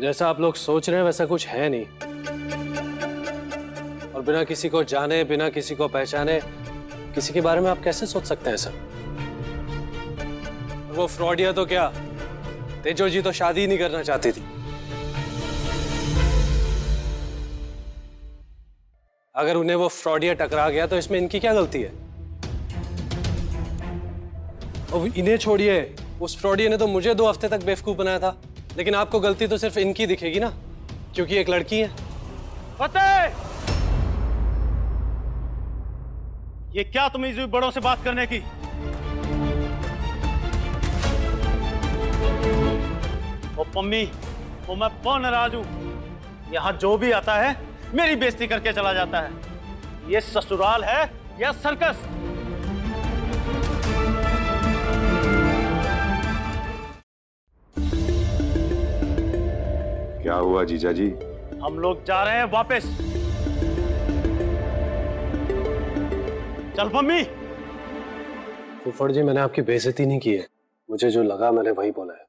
जैसा आप लोग सोच रहे हैं, वैसा कुछ है नहीं। और बिना किसी को जाने, बिना किसी को पहचाने, किसी के बारे में आप कैसे सोच सकते हैं, सर? वो फ्रॉडिया तो क्या? तेजो जी तो शादी नहीं करना चाहती थी। अगर उन्हें वो फ्रॉडिया टकरा गया तो इसमें इनकी क्या गलती है? और इन्हें छोड़िए। उस फ्रॉडिया ने तो मुझे दो हफ़्ते तक बेवकूफ़ बनाया था। लेकिन आपको गलती तो सिर्फ़ इनकी दिखेगी ना, क्योंकि एक लड़की है। फतेह! ये क्या तमीज हुई बड़ों से बात करने की? ओ पम्मी वो मैं बहुत नाराज़ हूँ। यहाँ जो भी आता है, मेरी बेइज्जती करके चला जाता है। ये ससुराल है या सर्कस? क्या हुआ जीजा जी? हम लोग जा रहे हैं वापस। चल पम्मी फुफड़ जी मैंने आपकी बेइज्जती नहीं की है। मुझे जो लगा मैंने वही बोला है।